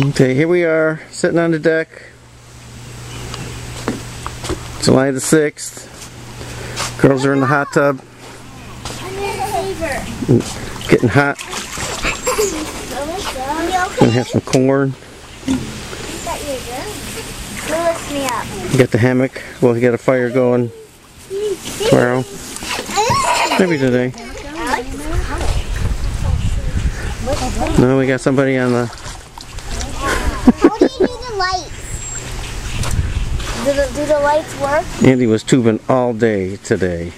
Okay, here we are, sitting on the deck. July the 6th. Girls are in the hot tub, getting hot. Gonna have some corn. Got the hammock. We'll get a fire going tomorrow. Maybe today. No, we got somebody on the. How do you do the lights? Do the, do the lights work? Andy was tubing all day today.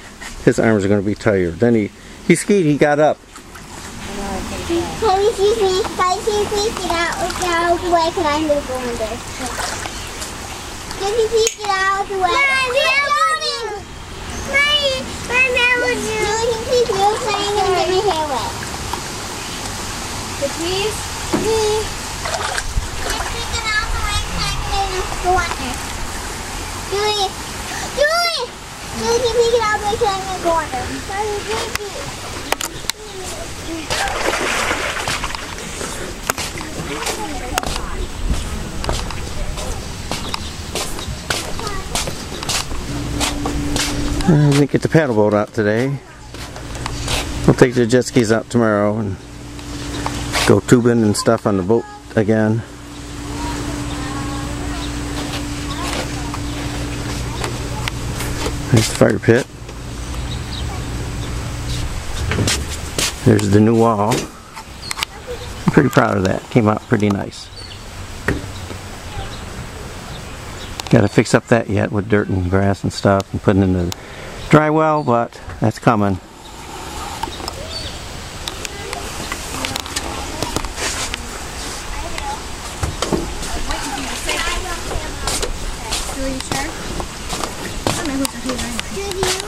His arms are going to be tired. Then he he skied. He got up. Can you see me? Can you see me? Get out, get out of the way because I'm going to go in there. Can you please get out of the way? My melody! My, my melody! Can you please move so I can get my hair wet? Please? Please. Can you get out of the way because I'm to go? Julie! Julie! Julie, can you get out of the way because I'm to go under? Sorry, baby. I didn't get the paddle boat out today. We'll take the jet skis out tomorrow and go tubing and stuff on the boat again. There's the fire pit. There's the new wall. I'm pretty proud of that. Came out pretty nice. Got to fix up that yet with dirt and grass and stuff and putting in the dry well, but that's coming.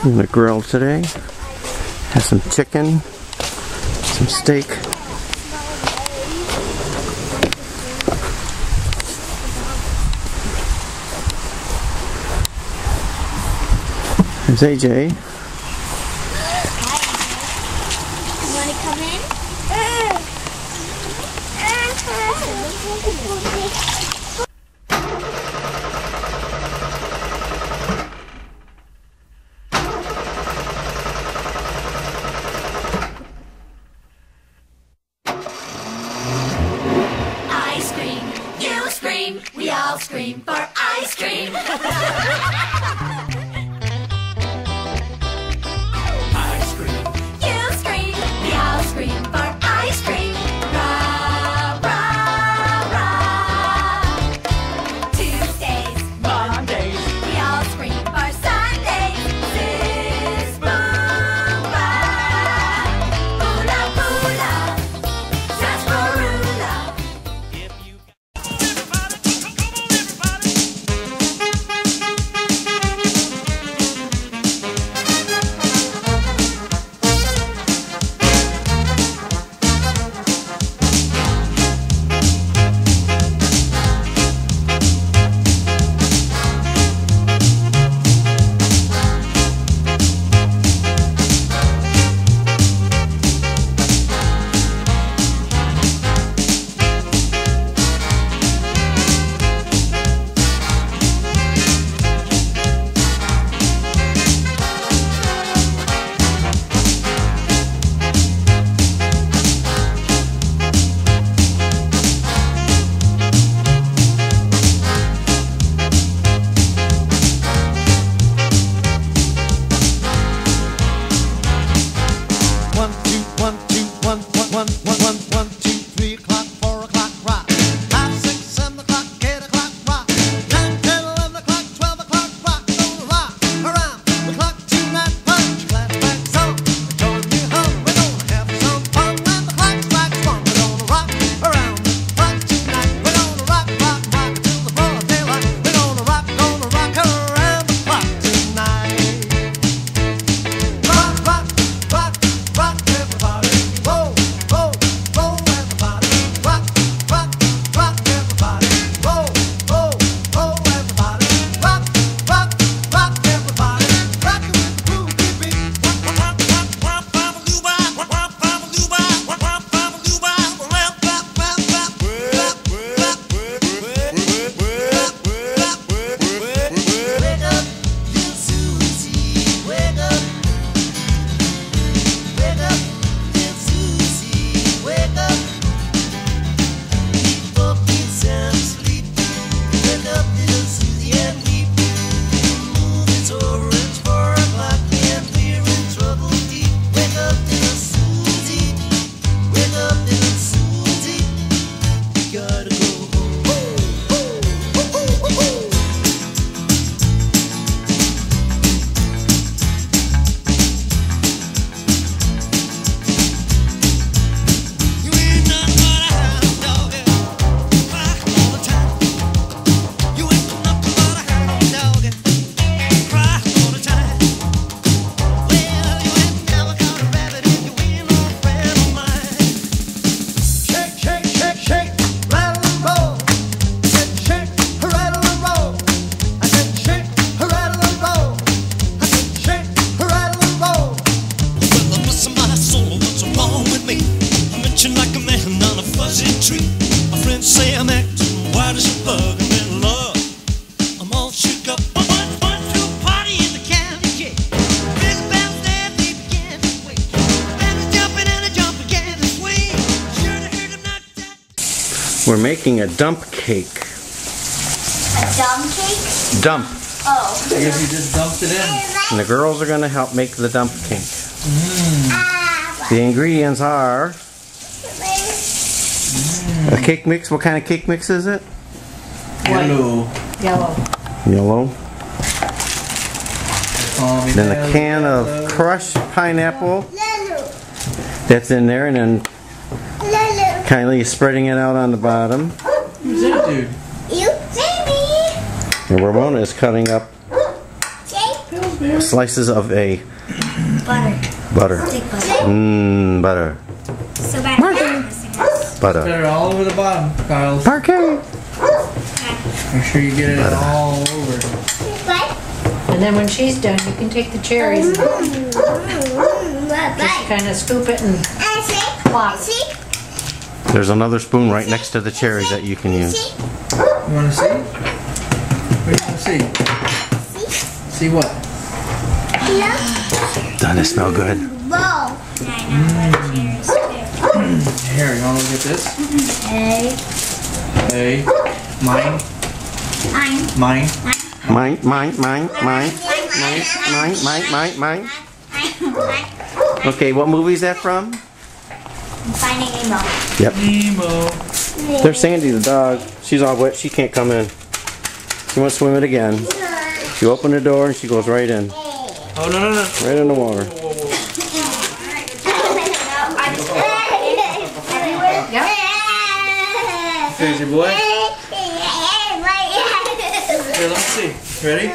I'm gonna grill today. Have some chicken, some steak. There's AJ. You? Ice cream, you scream, all scream for ice cream. We're making a dump cake. A dump cake? Dump. Oh. I guess you just dumped it in. And the girls are gonna help make the dump cake. Ah, The ingredients are a cake mix. What kind of cake mix is it? Yellow. Yellow. Yellow. Then a can of crushed pineapple that's in there, and then Lulu. kindly spreading it out on the bottom. Who's that dude? You, Jamie. And Ramona is cutting up slices of a Butter. butter. Thick butter. Mmm, butter. So bad. Butter. Better all over the bottom, Kyle. Parkay. Make sure you get it all over. What? And then when she's done, you can take the cherries and just kind of scoop it and And see? plop. There's another spoon right next to the cherries that you can use. You want to see? What do you want to see? See what? Look. Doesn't it smell good? Bowl. Here, you want to look at this? Hey. Hey, mine, I'm. mine. Mine, mine, mine, mine, mine, mine, mine, mine, mine. Okay, what movie is that from? Finding Nemo. Yep. Nemo. There's Sandy the dog. She's all wet. She can't come in. She wants to swim it again. You open the door and she goes right in. Oh no no no. Right in the water. Whoa, whoa, whoa. Crazy boy. Here, let me see. Ready?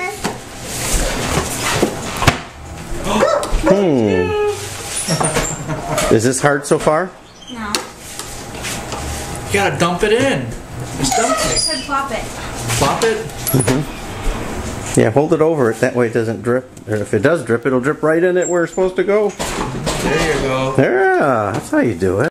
Hmm. Is this hard so far? No. You gotta dump it in. Just dump it. Said plop it. Plop it. Mhm. Yeah, hold it over it. That way it doesn't drip. Or if it does drip, it'll drip right in it where it's supposed to go. There you go. Yeah, that's how you do it.